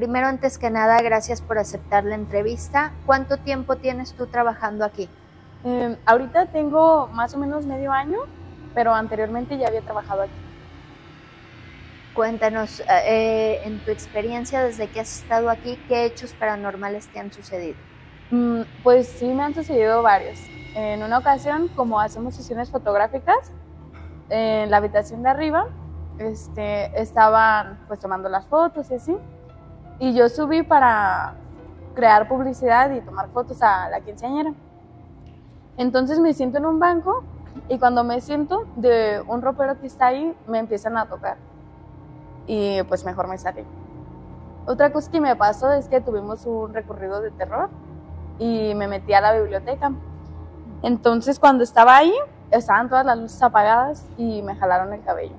primero, antes que nada, gracias por aceptar la entrevista. ¿Cuánto tiempo tienes tú trabajando aquí? Eh, ahorita tengo más o menos medio año, pero anteriormente ya había trabajado aquí. Cuéntanos, eh, en tu experiencia desde que has estado aquí, ¿qué hechos paranormales te han sucedido? Mm, pues sí, me han sucedido varios. En una ocasión, como hacemos sesiones fotográficas, en la habitación de arriba este, estaban pues tomando las fotos y así. Y yo subí para crear publicidad y tomar fotos a la quinceañera. Entonces me siento en un banco y cuando me siento de un ropero que está ahí, me empiezan a tocar y pues mejor me salí. Otra cosa que me pasó es que tuvimos un recorrido de terror y me metí a la biblioteca. Entonces cuando estaba ahí, estaban todas las luces apagadas y me jalaron el cabello.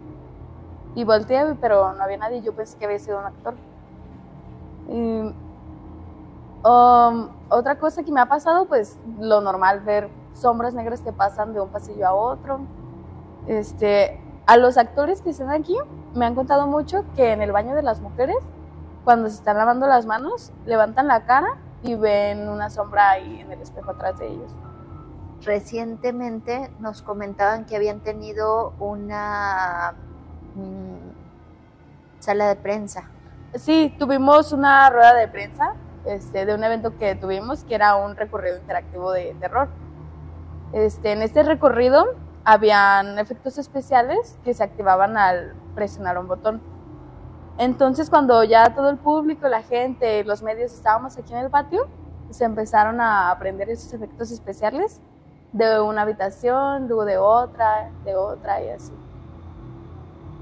Y volteé, pero no había nadie, yo pensé que había sido un actor. Um, otra cosa que me ha pasado, pues lo normal, ver sombras negras que pasan de un pasillo a otro. Este, a los actores que están aquí, me han contado mucho que en el baño de las mujeres, cuando se están lavando las manos, levantan la cara y ven una sombra ahí en el espejo atrás de ellos. Recientemente nos comentaban que habían tenido una mm, sala de prensa. Sí, tuvimos una rueda de prensa este, de un evento que tuvimos que era un recorrido interactivo de terror. Este, en este recorrido habían efectos especiales que se activaban al presionar un botón. Entonces cuando ya todo el público, la gente, los medios estábamos aquí en el patio, se empezaron a aprender esos efectos especiales de una habitación, luego de otra, de otra y así.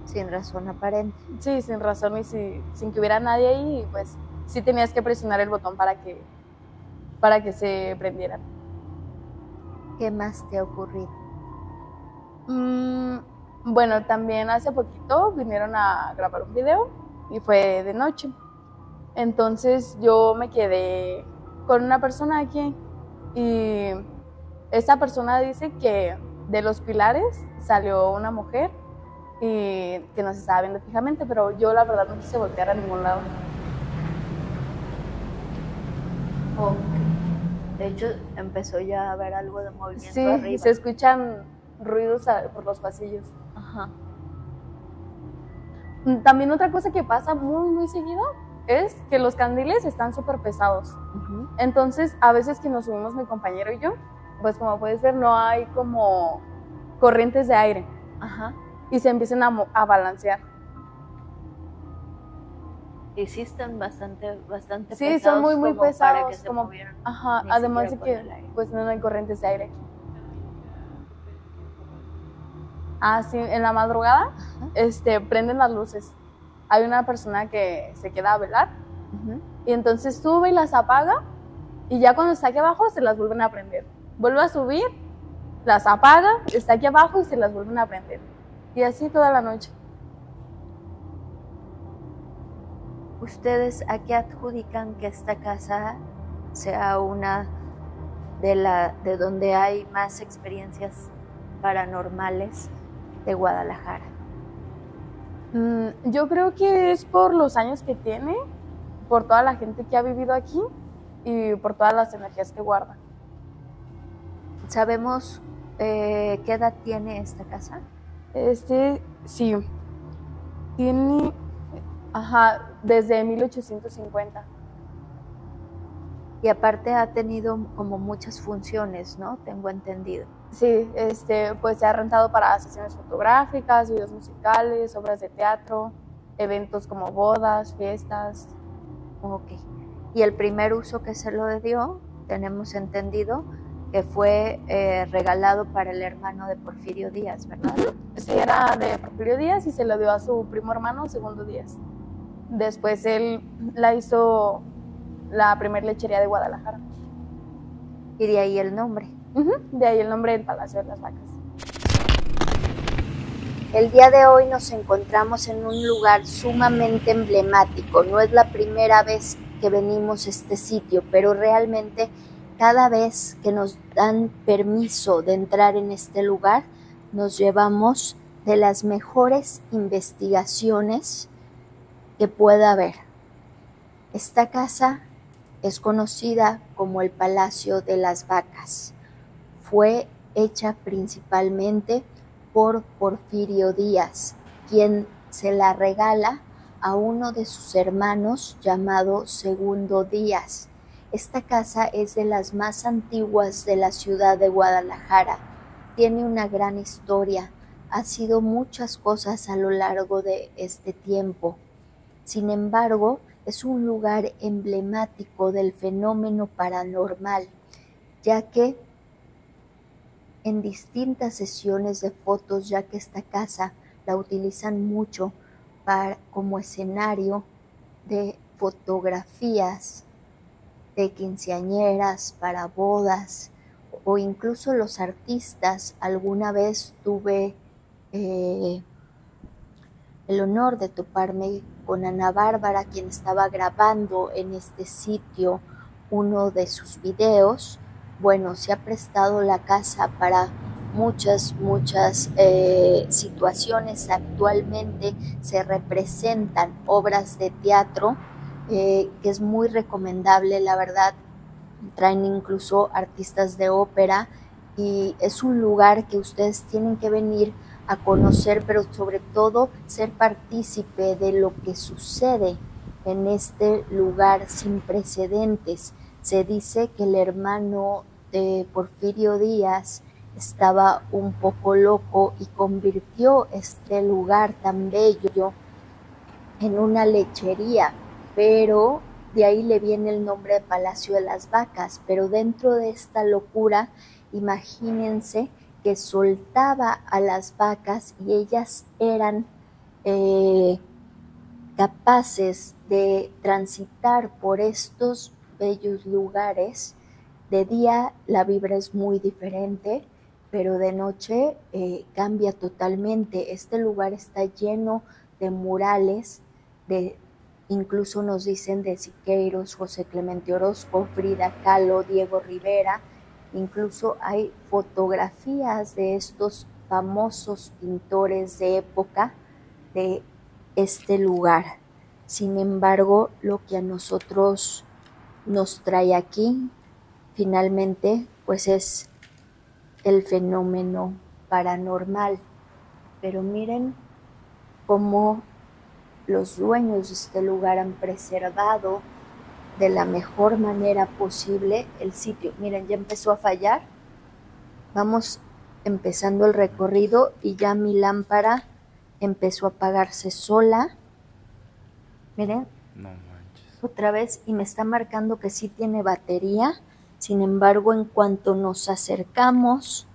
Sin razón aparente. Sí, sin razón y sin que hubiera nadie ahí, pues sí tenías que presionar el botón para que, para que se prendieran. ¿Qué más te ha ocurrido? Mm, bueno, también hace poquito vinieron a grabar un video y fue de noche. Entonces yo me quedé con una persona aquí y esa persona dice que de los pilares salió una mujer y que nos estaba viendo fijamente, pero yo la verdad no quise voltear a ningún lado. De hecho, empezó ya a ver algo de movimiento sí, arriba. se escuchan ruidos por los pasillos. Ajá. Mm, también otra cosa que pasa muy, muy seguido es que los candiles están súper pesados. Entonces, a veces que nos subimos mi compañero y yo, pues como puedes ver, no hay como corrientes de aire. Ajá. Y se empiezan a, a balancear. Y sí están bastante, bastante sí, pesados. Sí, son muy, muy pesados. como, ajá, además de que pues no hay corrientes de aire aquí. Ah, sí, en la madrugada este, prenden las luces. Hay una persona que se queda a velar y entonces sube y las apaga y ya cuando está aquí abajo se las vuelven a prender. Vuelve a subir, las apaga, está aquí abajo y se las vuelven a prender. Y así toda la noche. ¿Ustedes a qué adjudican que esta casa sea una de, la, de donde hay más experiencias paranormales de Guadalajara? Mm, yo creo que es por los años que tiene, por toda la gente que ha vivido aquí y por todas las energías que guarda. ¿Sabemos eh, qué edad tiene esta casa? Este, sí, tiene, ajá, desde 1850. Y aparte ha tenido como muchas funciones, ¿no? Tengo entendido. Sí, este, pues se ha rentado para sesiones fotográficas, videos musicales, obras de teatro, eventos como bodas, fiestas. Ok. Y el primer uso que se lo dio, tenemos entendido, que fue eh, regalado para el hermano de Porfirio Díaz, ¿verdad? Sí, era de Porfirio Díaz y se lo dio a su primo hermano, Segundo Díaz. Después él la hizo la primer lechería de Guadalajara. Y de ahí el nombre. De ahí el nombre del Palacio de las Vacas. El día de hoy nos encontramos en un lugar sumamente emblemático. No es la primera vez que venimos a este sitio, pero realmente cada vez que nos dan permiso de entrar en este lugar, nos llevamos de las mejores investigaciones que pueda haber. Esta casa es conocida como el Palacio de las Vacas. Fue hecha principalmente por Porfirio Díaz, quien se la regala a uno de sus hermanos llamado Segundo Díaz. Esta casa es de las más antiguas de la ciudad de Guadalajara. Tiene una gran historia. Ha sido muchas cosas a lo largo de este tiempo. Sin embargo, es un lugar emblemático del fenómeno paranormal, ya que en distintas sesiones de fotos, ya que esta casa la utilizan mucho para, como escenario de fotografías de quinceañeras, para bodas o incluso los artistas. Alguna vez tuve eh, el honor de toparme con Ana Bárbara, quien estaba grabando en este sitio uno de sus videos. Bueno, se ha prestado la casa para muchas, muchas eh, situaciones. Actualmente se representan obras de teatro, eh, que es muy recomendable, la verdad. Traen incluso artistas de ópera y es un lugar que ustedes tienen que venir a conocer, pero sobre todo ser partícipe de lo que sucede en este lugar sin precedentes. Se dice que el hermano de Porfirio Díaz estaba un poco loco y convirtió este lugar tan bello en una lechería, pero de ahí le viene el nombre de Palacio de las Vacas, pero dentro de esta locura, imagínense que soltaba a las vacas y ellas eran eh, capaces de transitar por estos bellos lugares. De día la vibra es muy diferente, pero de noche eh, cambia totalmente. Este lugar está lleno de murales, de incluso nos dicen de Siqueiros, José Clemente Orozco, Frida Kahlo, Diego Rivera, Incluso hay fotografías de estos famosos pintores de época de este lugar. Sin embargo, lo que a nosotros nos trae aquí finalmente pues es el fenómeno paranormal. Pero miren cómo los dueños de este lugar han preservado de la mejor manera posible el sitio. Miren, ya empezó a fallar. Vamos empezando el recorrido y ya mi lámpara empezó a apagarse sola. Miren. No manches. Otra vez y me está marcando que sí tiene batería. Sin embargo, en cuanto nos acercamos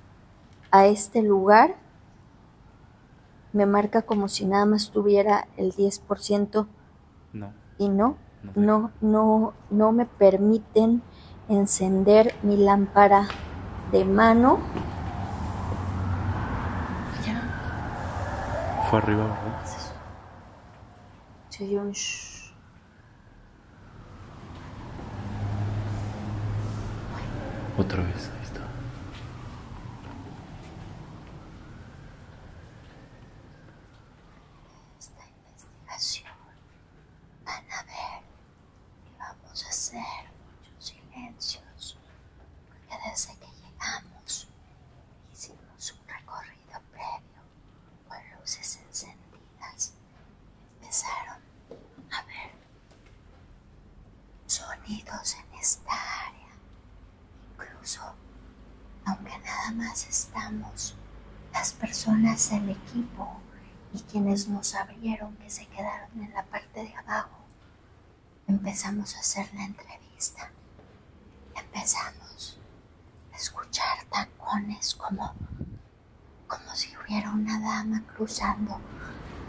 a este lugar, me marca como si nada más tuviera el 10%. No. Y no, no, no, no me permiten encender mi lámpara de mano. Ya. Fue arriba, ¿verdad? Se un Otra vez. Que se quedaron en la parte de abajo. Empezamos a hacer la entrevista. Empezamos a escuchar tacones como, como si hubiera una dama cruzando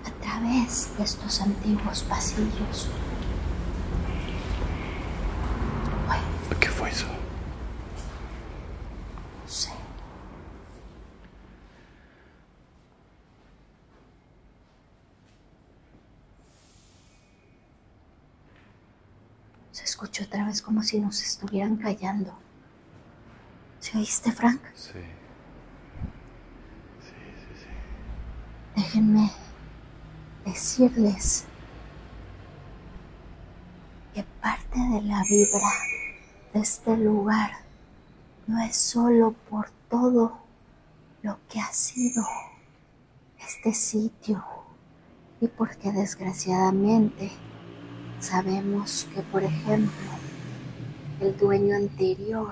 a través de estos antiguos pasillos. ¿Qué fue eso? Escucho otra vez como si nos estuvieran callando. ¿Se oíste, Frank? Sí. Sí, sí, sí. Déjenme decirles que parte de la vibra de este lugar no es solo por todo lo que ha sido este sitio y porque desgraciadamente sabemos que, por ejemplo, el dueño anterior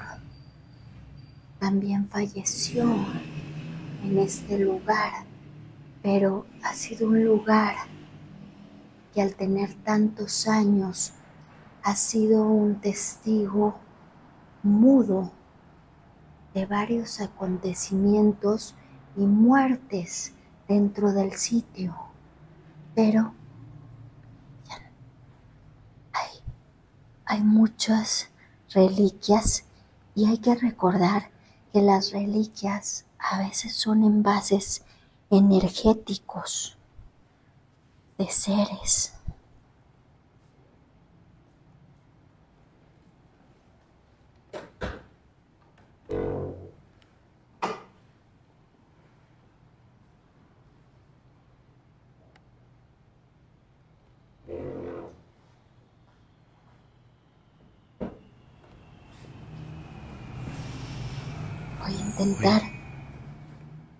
también falleció en este lugar, pero ha sido un lugar que al tener tantos años ha sido un testigo mudo de varios acontecimientos y muertes dentro del sitio. Pero hay muchas reliquias y hay que recordar que las reliquias a veces son envases energéticos de seres.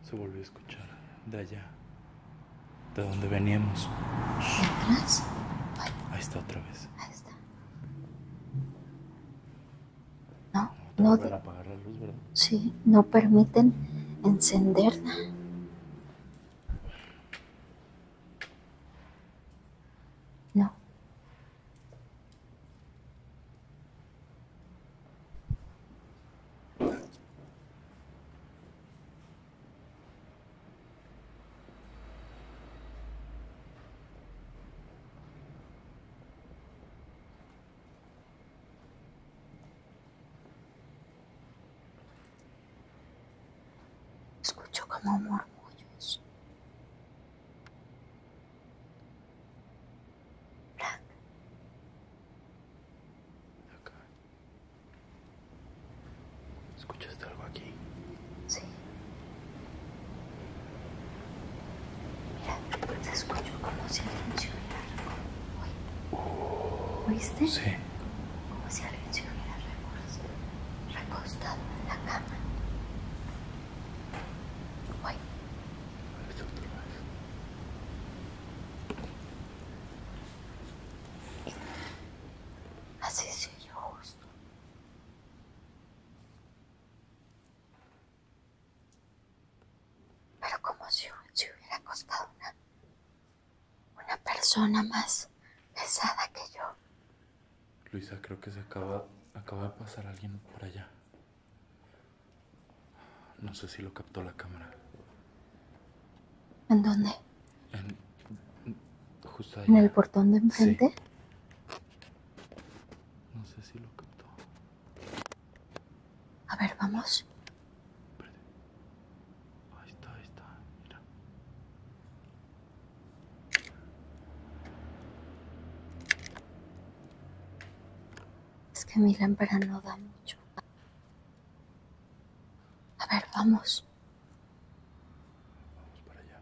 Se volvió a escuchar de allá, de donde veníamos. ¿De atrás? Ay, Ahí está otra vez. ahí está. No, no, de- apagar la luz, ¿verdad? sí, no permiten encenderla. No. Escucho como murmullos. De acá. ¿Escuchaste algo aquí? sí. Mira, se escuchó como si alguien hubiera recostado. ¿Oíste? Sí. Como si alguien se hubiera recos- recostado en la cama. Uy, Ahí está otra vez. así se oyó justo. Pero como si hu- se hubiera acostado una, una persona más pesada que yo. Luisa, creo que se acaba, acaba de pasar alguien por allá. No sé si lo captó la cámara. ¿En dónde? En, justo ahí. ¿En el portón de enfrente? No sé si lo captó. A ver, vamos. Espérate. Ahí está, ahí está. Mira. Es que mi lámpara no da mucho. A ver, vamos. Vamos para allá.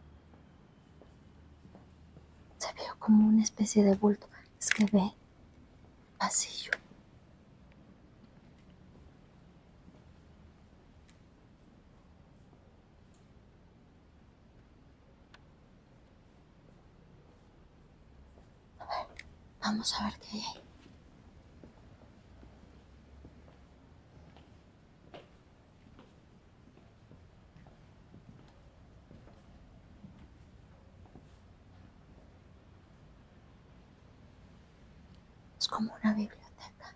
Se vio como una especie de bulto. Es que ve. Pasillo. A ver, vamos a ver qué hay ahí. Es como una biblioteca.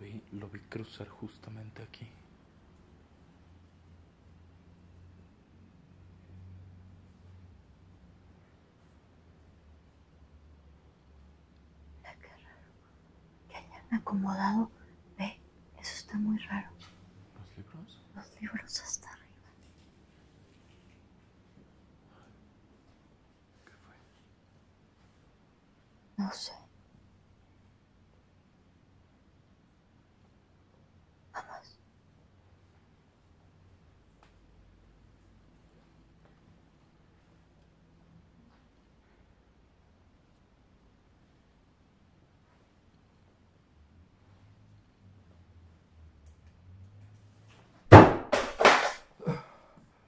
Y Lo vi, cruzar justamente aquí. Qué raro. Que hayan acomodado. Ve, eso está muy raro. ¿Los libros? Los libros hasta arriba. ¿Qué fue? No sé. Vamos.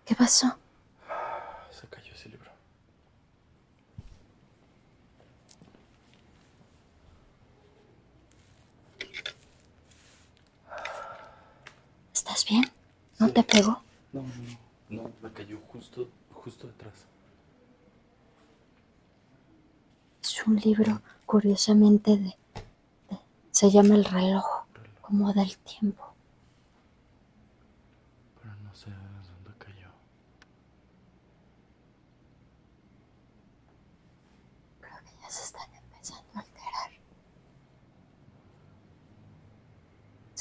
¿Qué pasó? Se cayó ese libro. ¿Estás bien? ¿No te pegó? No, no, no. No, me cayó justo, justo detrás. Es un libro, curiosamente, de, de- se llama El reloj, como del tiempo. Pero no sé dónde cayó. Creo que ya se están empezando a alterar.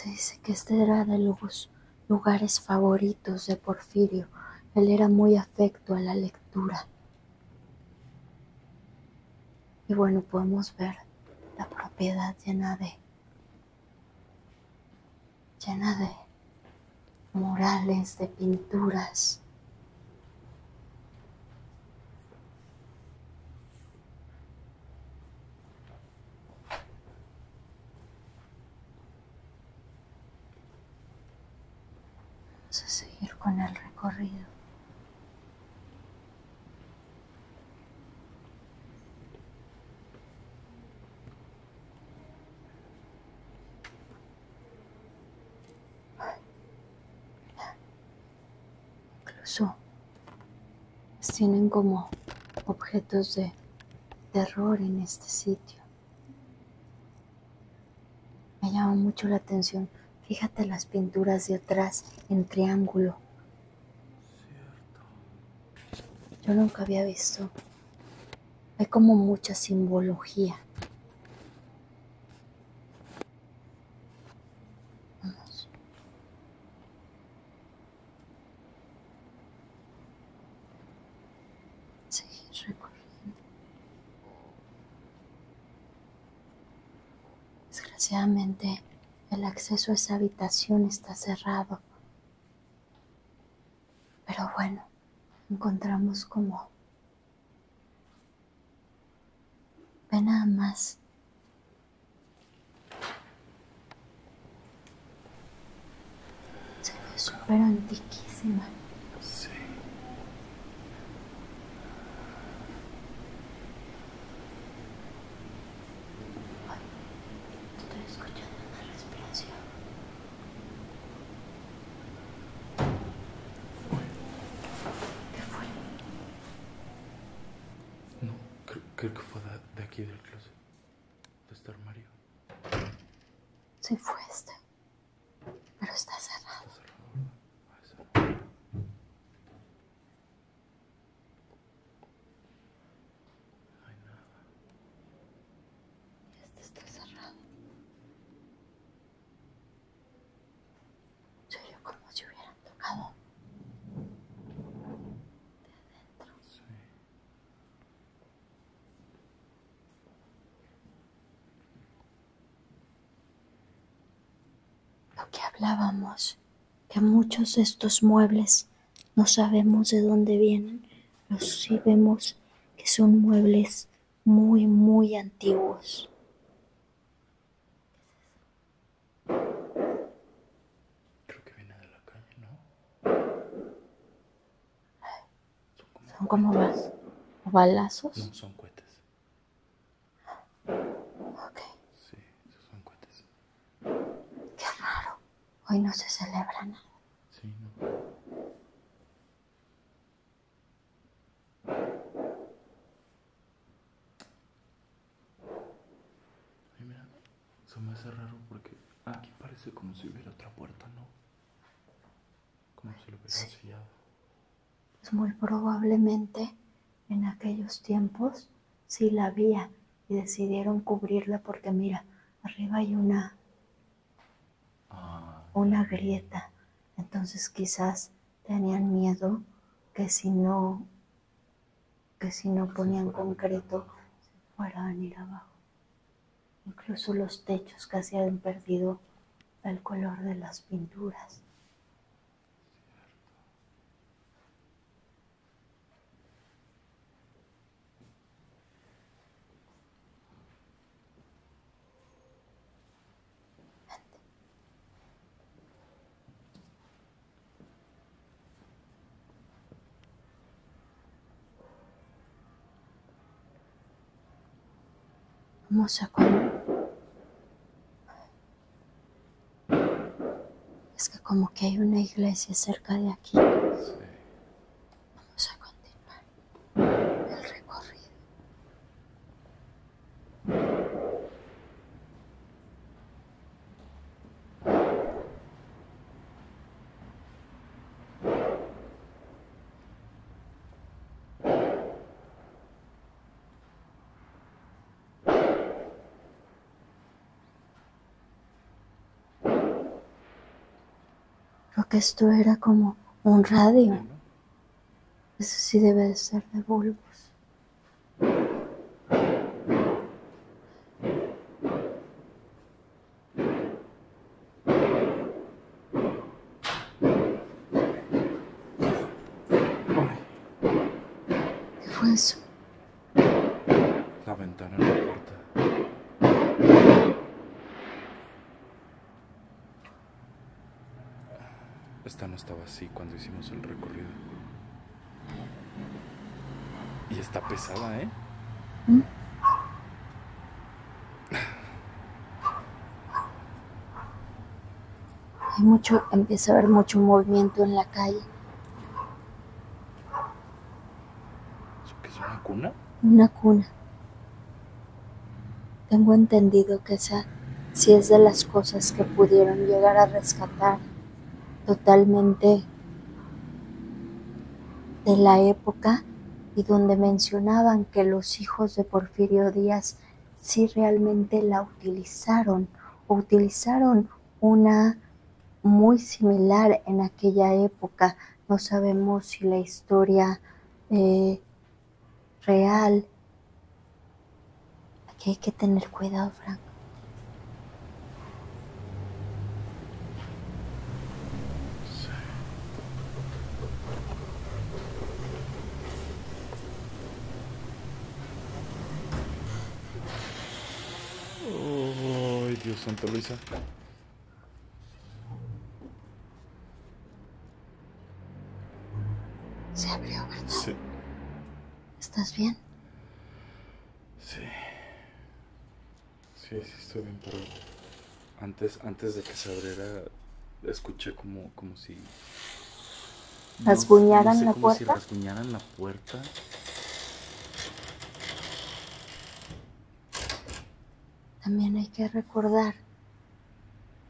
Se dice que este era de los lugares favoritos de Porfirio. Él era muy afecto a la lectura. Y bueno, podemos ver la propiedad llena de llena de murales, de pinturas. Vamos a seguir con el recorrido. Incluso tienen como objetos de terror en este sitio. Me llama mucho la atención. Fíjate las pinturas de atrás en triángulo. Yo nunca había visto. Hay como mucha simbología. Vamos. Seguir recorriendo. Desgraciadamente, el acceso a esa habitación está cerrado. Pero bueno, encontramos como... Ve nada más. Se ve súper antiquísima. Sí. Estoy escuchando una respiración. ¿Qué fue? No, creo, que fue de, aquí del closet. De este armario. Sí fue este. Pero está cerrado. Está cerrado, ¿verdad? Ah, esa. No hay nada. Este está cerrado. Se oyó como si hubieran tocado de adentro. Sí. Lo que hablábamos, que muchos de estos muebles no sabemos de dónde vienen, pero sí vemos que son muebles muy, muy antiguos. Creo que viene de la calle, ¿no? Son como, Son como balazos. No, son cohetes. Ok, Sí, esos son cohetes. qué raro. Hoy no se celebra nada. Sí, no. Ay, mira, se me hace raro porque aquí parece como si hubiera otra puerta, ¿no? Como si lo hubieran sellado. Pues muy probablemente en aquellos tiempos sí la había y decidieron cubrirla porque mira, arriba hay una, una grieta. Entonces quizás tenían miedo que si no, que si no ponían concreto, se fuera a venir abajo. Incluso los techos casi han perdido el color de las pinturas. Es que como que hay una iglesia cerca de aquí. Sí. Vamos a continuar el recorrido. Creo que esto era como un radio. Eso sí debe de ser de bulbos. Ay, ¿Qué fue eso? la ventana en la puerta. Esta no estaba así cuando hicimos el recorrido. Y está pesada, ¿eh? Hay mucho, empieza a haber mucho movimiento en la calle. ¿Eso qué es una cuna? Una cuna. Tengo entendido que esa sí es de las cosas que pudieron llegar a rescatar totalmente de la época y donde mencionaban que los hijos de Porfirio Díaz sí realmente la utilizaron utilizaron una muy similar en aquella época. No sabemos si la historia eh, real. Aquí hay que tener cuidado, Frank. Santo, Luisa. Se abrió, ¿verdad? Sí, ¿Estás bien? sí. Sí, sí, estoy bien, pero antes, antes de que se abriera, escuché como, como si... no- ¿Rasguñaran sé, la como si puerta? rasguñaran la puerta. También hay que recordar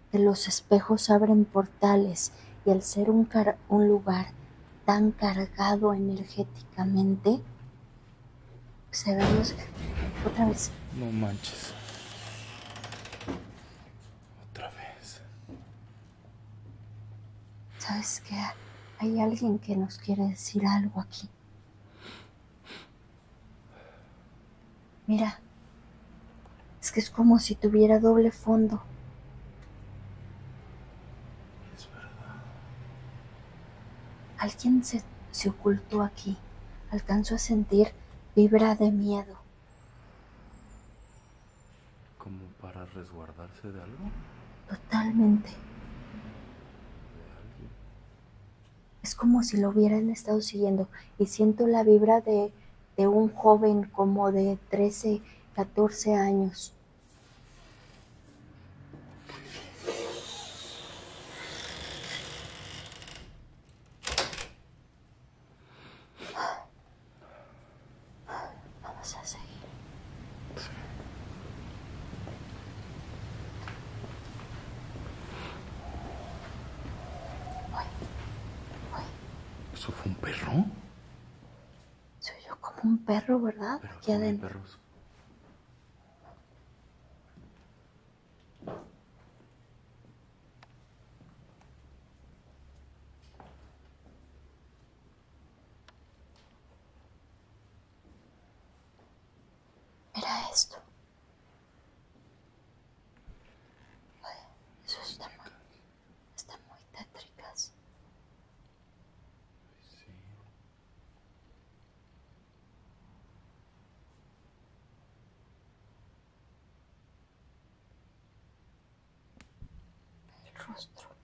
que los espejos abren portales y al ser un, car- un lugar tan cargado energéticamente, sabemos otra vez. No manches. Otra vez. ¿Sabes qué? Hay alguien que nos quiere decir algo aquí. Mira, que es como si tuviera doble fondo. Es verdad. Alguien se, se ocultó aquí. Alcanzó a sentir vibra de miedo. Como para resguardarse de algo. Totalmente. De alguien. Es como si lo hubieran estado siguiendo. Y siento la vibra de, de un joven como de 13, 14 años. Vamos a seguir. Voy, voy. ¿Eso fue un perro? Soy yo como un perro, ¿verdad? Pero Aquí adentro. perros. Mira esto. rostro.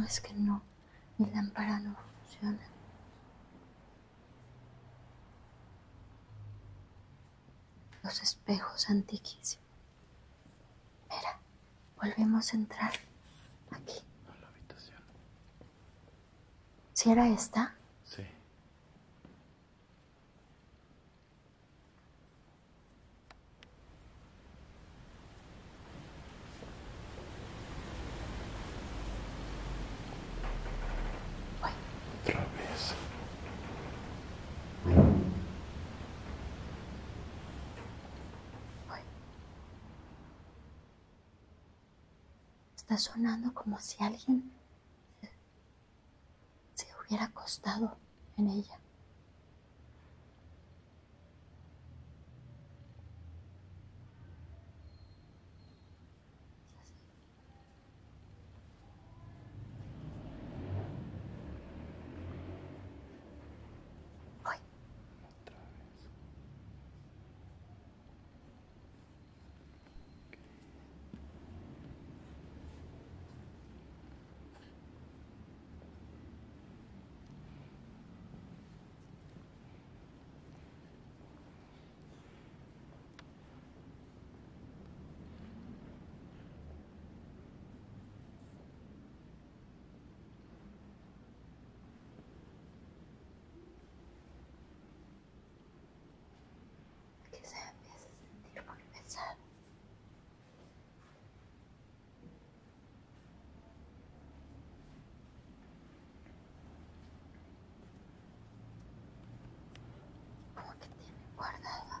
No es que no, mi lámpara no funciona. Los espejos antiquísimos. Mira, volvemos a entrar aquí. A la habitación. ¿Si era esta? Sí. Uy, Otra vez. uy. Está sonando como si alguien se, hubiera acostado en ella. Uy, Otra vez. que se empieza a sentir muy pesado. Como que tiene guardado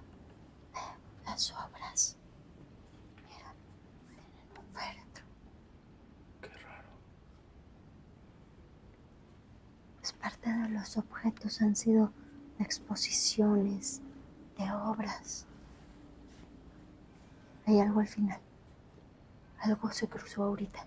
eh, las obras. Mira, tienen un féretro. Qué raro. Pues parte de los objetos han sido exposiciones de obras. Hay algo al final. Algo se cruzó ahorita.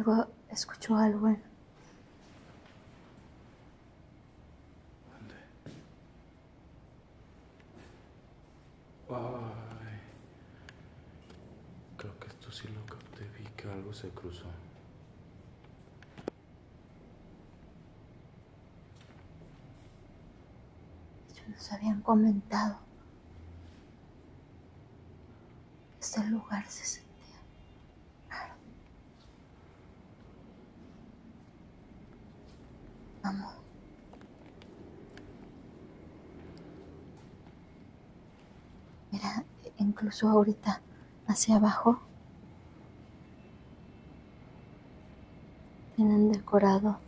Algo, escuchó algo. Ay. Creo que esto sí lo capté. Vi que algo se cruzó. nos habían comentado. Este lugar se sentía raro. Vamos. Mira, incluso ahorita hacia abajo tienen decorado.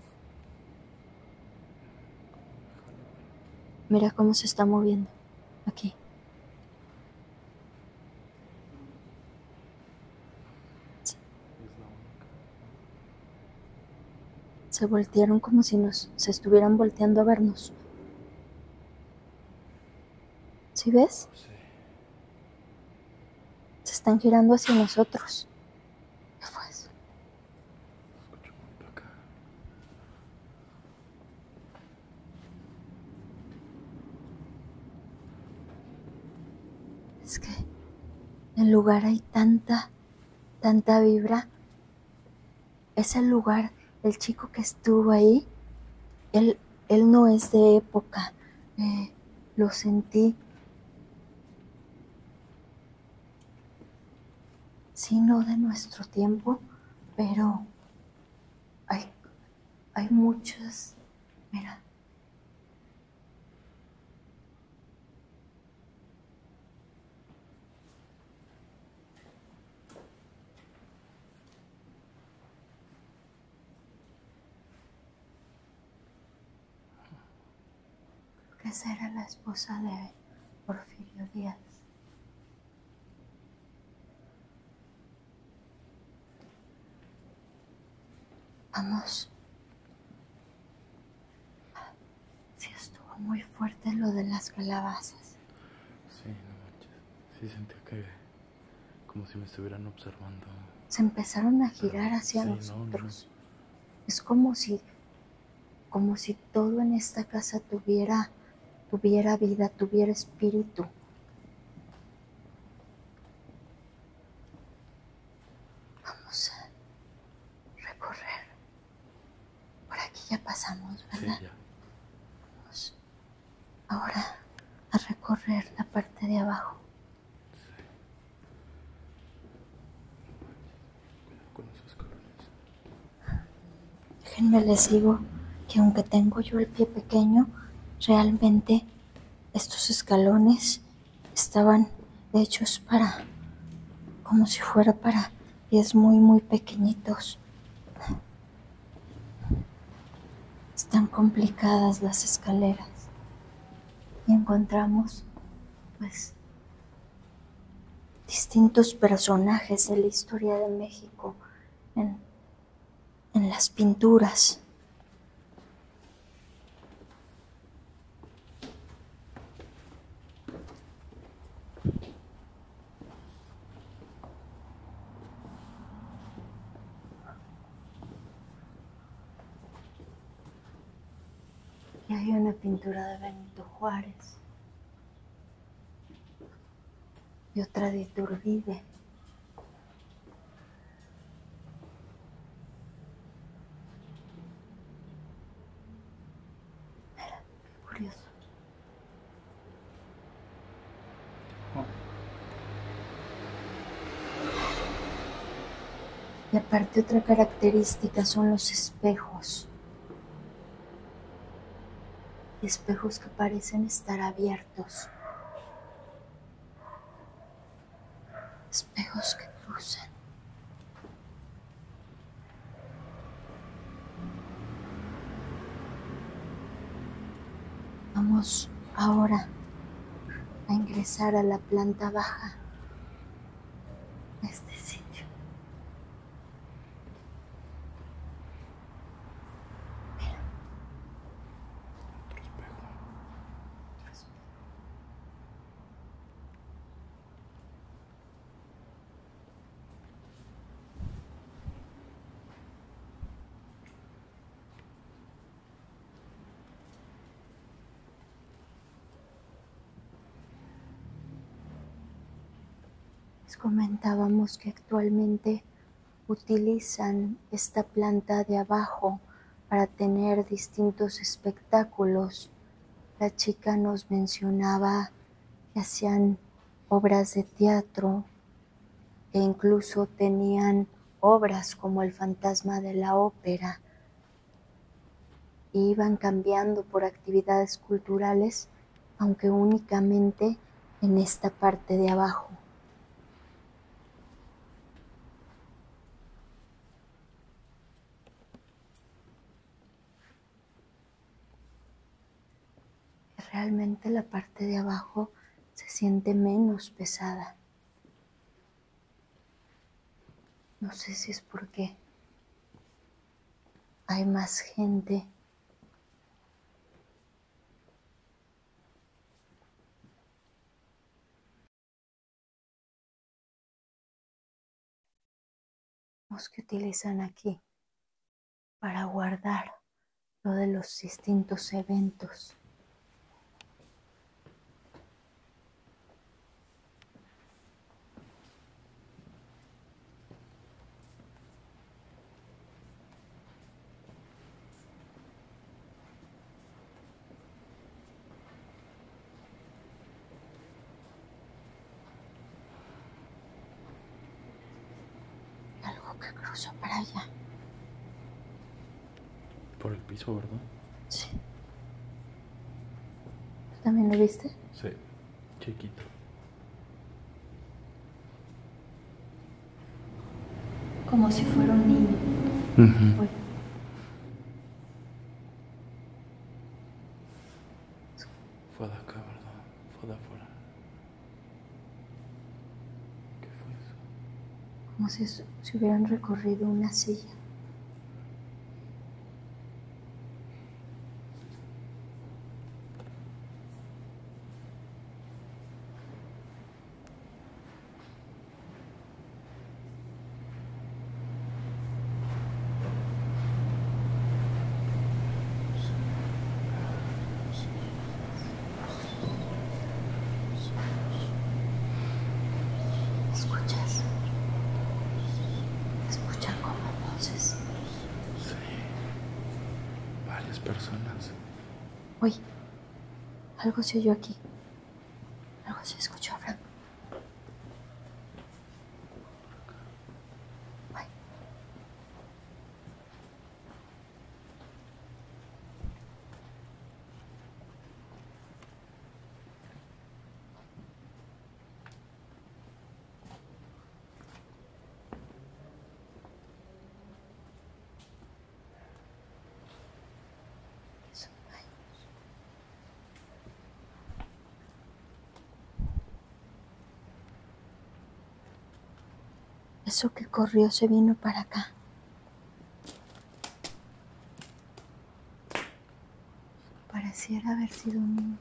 Mira cómo se está moviendo aquí. Se voltearon como si nos se estuvieran volteando a vernos. ¿Sí ves? Están girando hacia nosotros. ¿Qué fue eso? Es que en el lugar hay tanta, tanta vibra. Es el lugar, el chico que estuvo ahí, él, él no es de época. Eh, lo sentí. sí, no de nuestro tiempo, pero hay, hay muchas, mira. que será la esposa de Porfirio Díaz. Vamos. Sí, estuvo muy fuerte lo de las calabazas. Sí, no manches. Sí sentía que como si me estuvieran observando. Se empezaron a girar hacia Sí, no, nosotros. Es como si, como si todo en esta casa tuviera, tuviera vida, tuviera espíritu. Vamos a recorrer. Por aquí ya pasamos, Sí, ¿verdad? ya. Vamos ahora a recorrer la parte de abajo. Cuidado con esos cabrones. Déjenme les digo que aunque tengo yo el pie pequeño, realmente estos escalones estaban hechos para, como si fuera para pies muy, muy pequeñitos. Están complicadas las escaleras. Y encontramos, pues, distintos personajes de la historia de México en, en las pinturas. Y hay una pintura de Benito Juárez. Y otra de Iturbide. Mira, qué curioso. Oh, Y aparte otra característica son los espejos. Espejos que parecen estar abiertos. Espejos que cruzan. Vamos ahora a ingresar a la planta baja de este sitio. otro espejo. Les comentábamos que actualmente utilizan esta planta de abajo para tener distintos espectáculos. La chica nos mencionaba que hacían obras de teatro e incluso tenían obras como El fantasma de la ópera. Iban cambiando por actividades culturales, aunque únicamente en esta parte de abajo. Realmente la parte de abajo se siente menos pesada. No sé si es porque hay más gente. Los que utilizan aquí para guardar lo de los distintos eventos. Algo que cruzó para allá. Por el piso, ¿verdad? Sí. ¿Tú también lo viste? Sí. Chiquito. Como si fuera un niño. Fue de acá, ¿verdad? Fue de afuera. ¿Qué fue eso? Como si s- hubieran recorrido una silla. ¿Escuchas? Escuchan como voces. Sí. Varias personas. Uy, algo se oyó aquí. Algo se escuchó, Frank. Uy. Eso, ay. Eso que corrió se vino para acá. Pareciera haber sido un.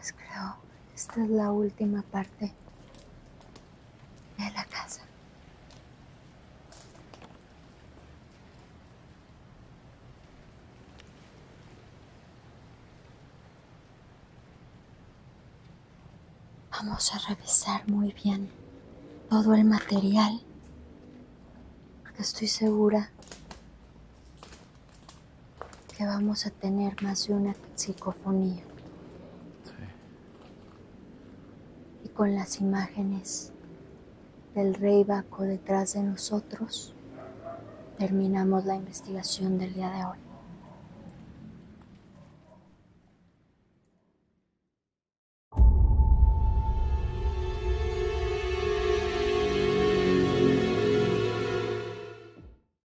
Pues creo esta es la última parte de la casa. Vamos a revisar muy bien todo el material, porque estoy segura que vamos a tener más de una psicofonía. Sí. y con las imágenes del rey Baco detrás de nosotros, terminamos la investigación del día de hoy.